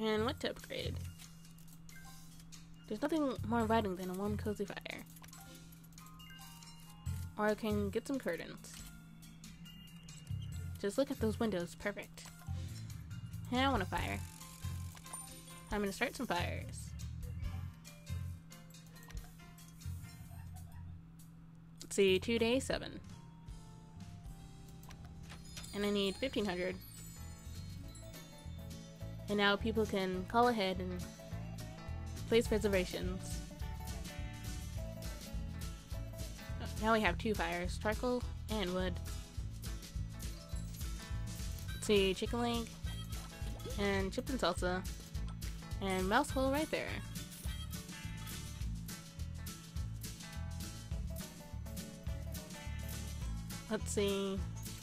And what to upgrade? There's nothing more inviting than a warm, cozy fire. Or I can get some curtains. Just look at those windows, perfect. And I want a fire. I'm gonna start some fires. Let's see, two days, seven. And I need 1500. And now people can call ahead and place reservations. Oh, now we have two fires, charcoal and wood. See, chicken leg and chips and salsa and mouse hole right there. Let's see,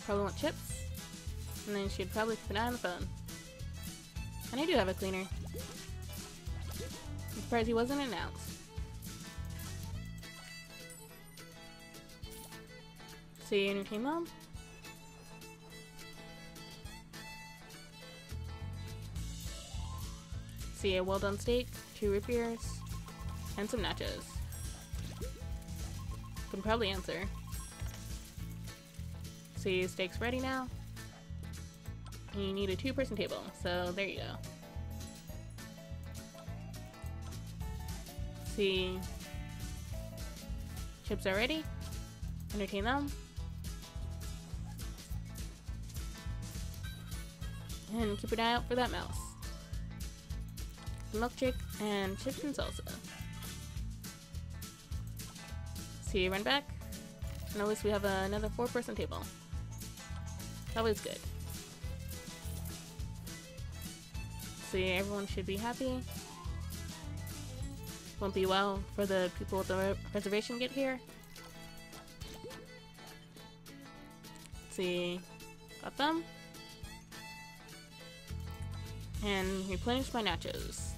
probably want chips, and then she'd probably an eye on the phone. And I do have a cleaner. I'm surprised he wasn't announced. See, entertain mom? See a well done steak, two root beers, and some nachos. Can probably answer. See, steak's ready now. You need a two person table, so there you go. See, chips are ready. Entertain them. And keep an eye out for that mouse milkshake, and chips and salsa. See, run back. And at least we have another four-person table. That always good. See, everyone should be happy. Won't be well for the people at the re reservation get here. Let's see, got them. And replenish my nachos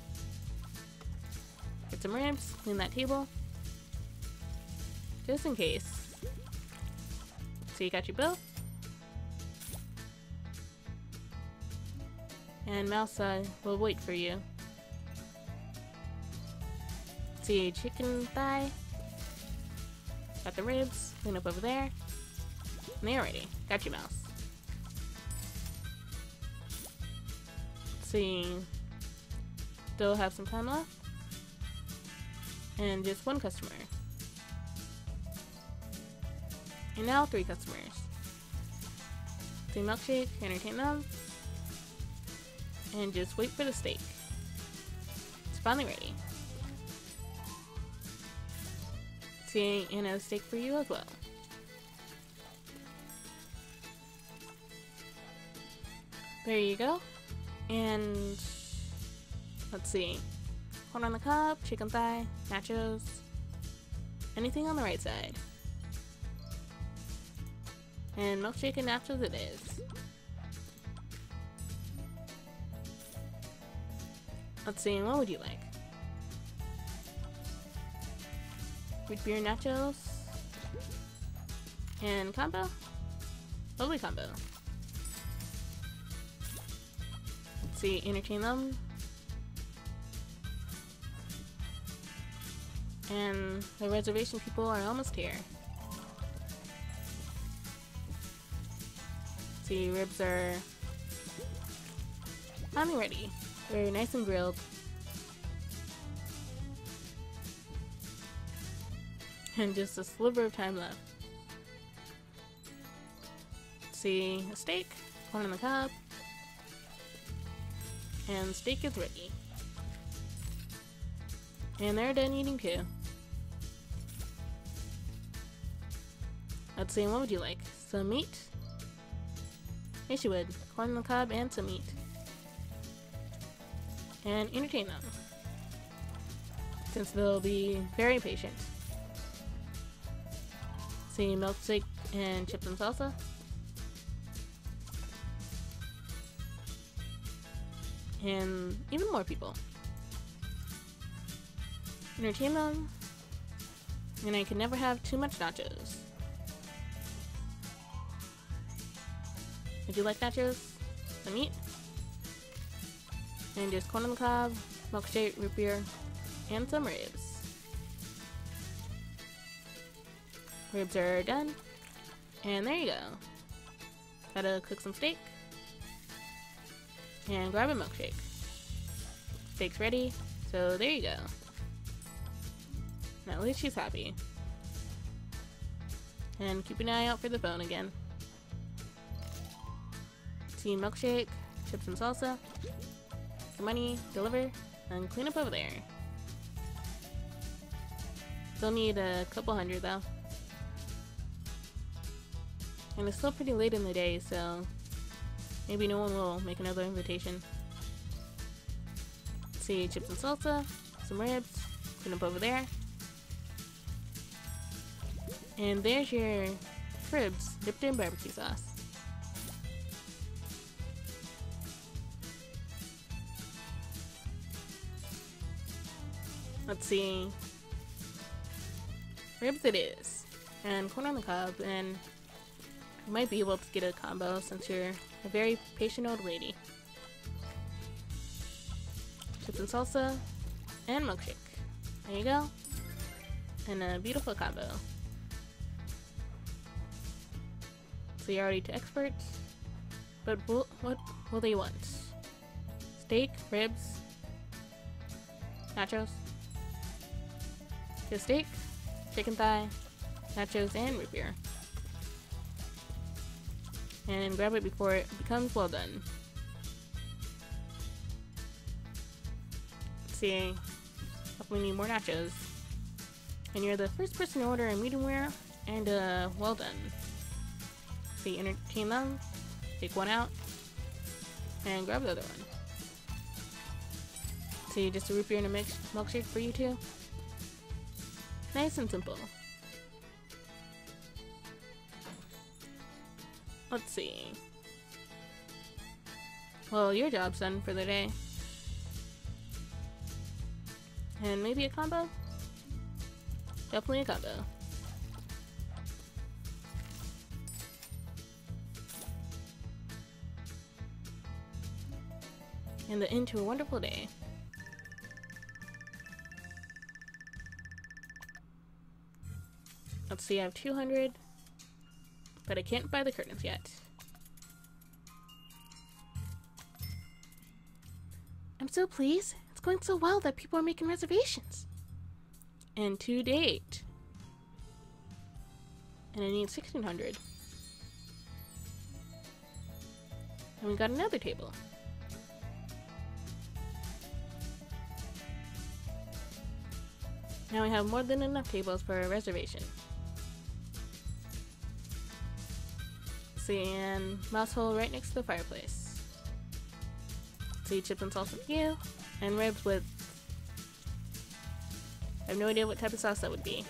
Get some ramps, clean that table. Just in case. So you got your bill. And Mouse uh, will wait for you. See a chicken thigh. Got the ribs. Clean up over there. And they're ready. Got you, Mouse. see. Still have some time left and just one customer. And now three customers. Say milkshake, entertain them, and just wait for the steak. It's finally ready. See, and a steak for you as well. There you go. And let's see. Corn on the cob, chicken thigh, nachos, anything on the right side. And milkshake and nachos it is. Let's see, what would you like? Root beer nachos. And combo? Lovely combo. Let's see, entertain them. And the reservation people are almost here. See, ribs are finally ready. They're nice and grilled. And just a sliver of time left. See, a steak, corn on the cob, and steak is ready. And they're done eating too. Let's see, what would you like? Some meat? Yes, you would. Corn on the cob and some meat. And entertain them. Since they'll be very patient. See, milkshake and chips and salsa. And even more people entertain them, and I can never have too much nachos. Would you like nachos? The meat? And just corn cob, milkshake, root beer, and some ribs. Ribs are done. And there you go. Gotta cook some steak. And grab a milkshake. Steak's ready, so there you go. Now at least she's happy. And keep an eye out for the phone again. Tea milkshake, chips and salsa. Get money, deliver, and clean up over there. Still need a couple hundred though. And it's still pretty late in the day, so maybe no one will make another invitation. Let's see, chips and salsa, some ribs, clean up over there. And there's your ribs dipped in barbecue sauce. Let's see. Ribs it is. And corn on the cob, and you might be able to get a combo since you're a very patient old lady. Chips and salsa, and milkshake. There you go. And a beautiful combo. So you're already to experts. But what will they want? Steak, ribs, nachos, steak, chicken thigh, nachos, and root beer. And grab it before it becomes well done. See, we need more nachos. And you're the first person to order a medium rare and a well done. See, entertain them, take one out, and grab the other one. See, just a root beer and a mix milkshake for you two. Nice and simple. Let's see. Well, your job's done for the day. And maybe a combo? Definitely a combo. And the end to a wonderful day. Let's see, I have 200, but I can't buy the curtains yet. I'm so pleased. It's going so well that people are making reservations. And to date. And I need 1600. And we got another table. Now we have more than enough tables for a reservation. And mouse hole right next to the fireplace. See chips and salsa for you, and ribs with... I have no idea what type of sauce that would be.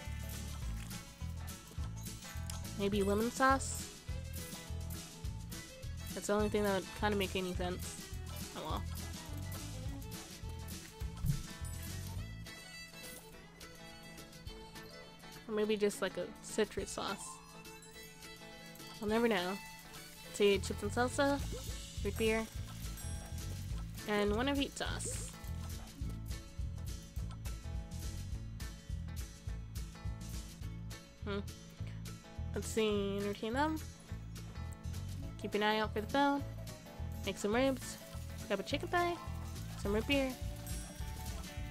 Maybe lemon sauce? That's the only thing that would kind of make any sense. Oh well. Or maybe just like a citrus sauce. I'll never know. See, chips and salsa, root beer, and one of each sauce. Hmm. Let's see, entertain them. Keep an eye out for the phone. Make some ribs. Grab a chicken thigh, some root beer,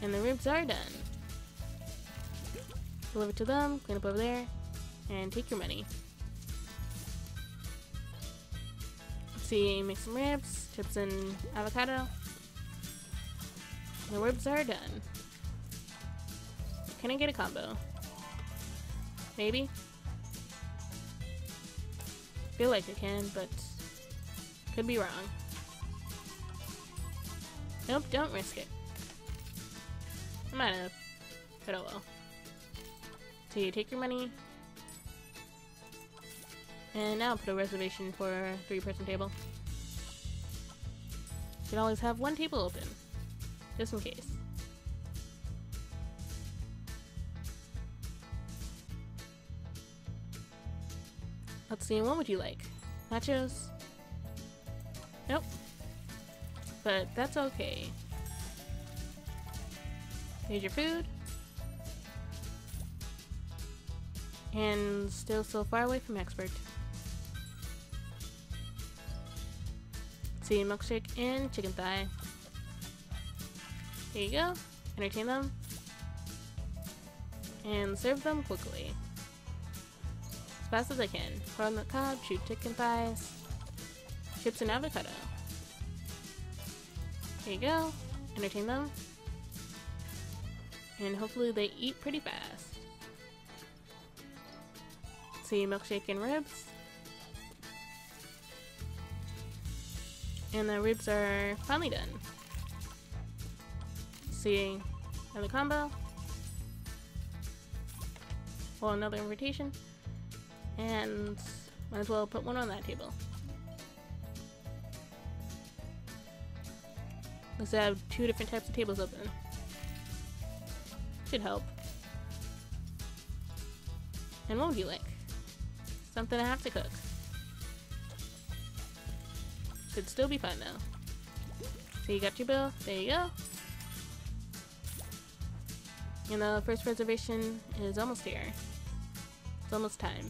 and the ribs are done. Deliver to them, clean up over there, and take your money. See, make some ribs, chips and avocado. The ribs are done. Can I get a combo? Maybe? feel like I can, but could be wrong. Nope, don't risk it. I'm might have, but oh well. So you take your money, and now put a reservation for a three-person table. You can always have one table open, just in case. Let's see, what would you like? Nachos? Nope. but that's okay. Here's your food. And still so far away from expert. See milkshake and chicken thigh. There you go. Entertain them. And serve them quickly. As fast as I can. On the cob, shoot chicken thighs, chips and avocado. There you go. Entertain them. And hopefully they eat pretty fast. See milkshake and ribs. And the ribs are finally done. See another combo. Well, another invitation. And might as well put one on that table. Let's have two different types of tables open. Should help. And what would you like? Something I have to cook. Should still be fun though. So you got your bill. There you go. And the first reservation is almost here. It's almost time.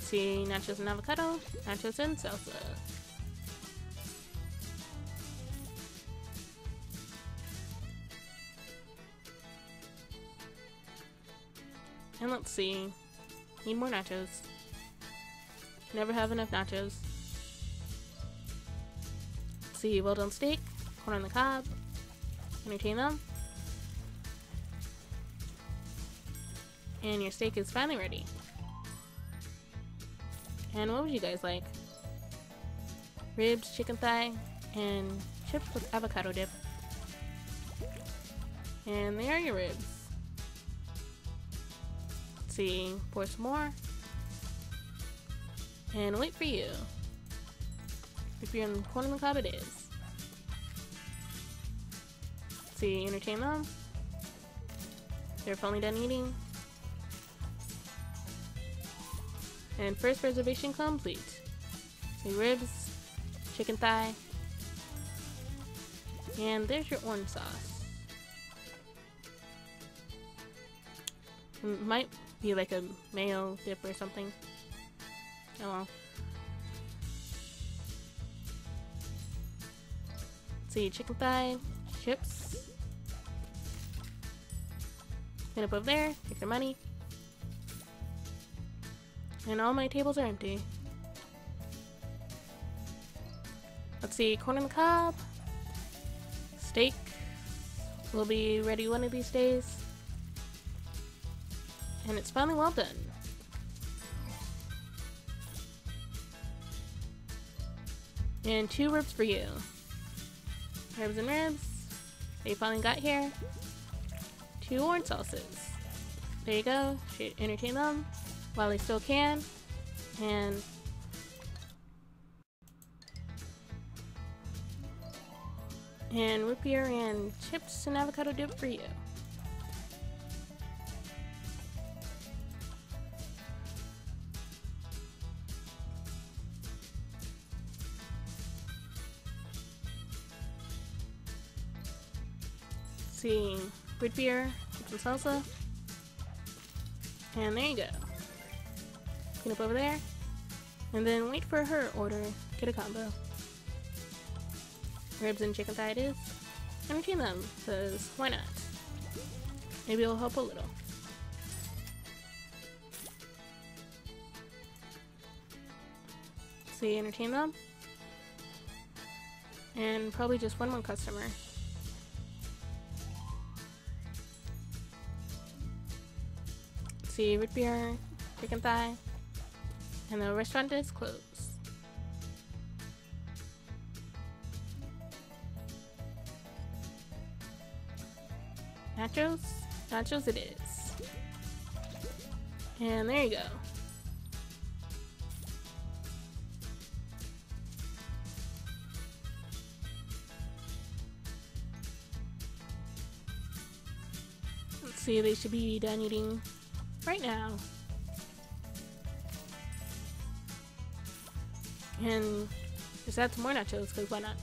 See nachos and avocado, nachos and salsa. And let's see. Need more nachos. Never have enough nachos. Let's see, well done steak, corn on the cob. Entertain them. And your steak is finally ready. And what would you guys like? Ribs, chicken thigh, and chips with avocado dip. And there are your ribs see, pour some more. And wait for you. If you're in the corner of the club, it is. see, entertain them. They're finally done eating. And first reservation complete. See ribs, chicken thigh, and there's your orange sauce. might be like a mayo dip or something. Oh well. See, chicken thigh, chips. Pin up over there, take their money. And all my tables are empty. Let's see, corn on the cob. Steak will be ready one of these days. And it's finally well done. And two ribs for you. Ribs and ribs. They finally got here. Two orange sauces. There you go. Should entertain them while they still can. And and root beer and chips and avocado dip for you. See, root beer, some salsa. And there you go. Clean up over there. And then wait for her order. Get a combo. Ribs and chicken thigh it is. Entertain them, because why not? Maybe it'll help a little. See, entertain them. And probably just one more customer. See root beer, chicken thigh, and the restaurant is closed. Nachos? Nachos it is. And there you go. Let's see, they should be done eating right now. And Just add some more nachos, because why not?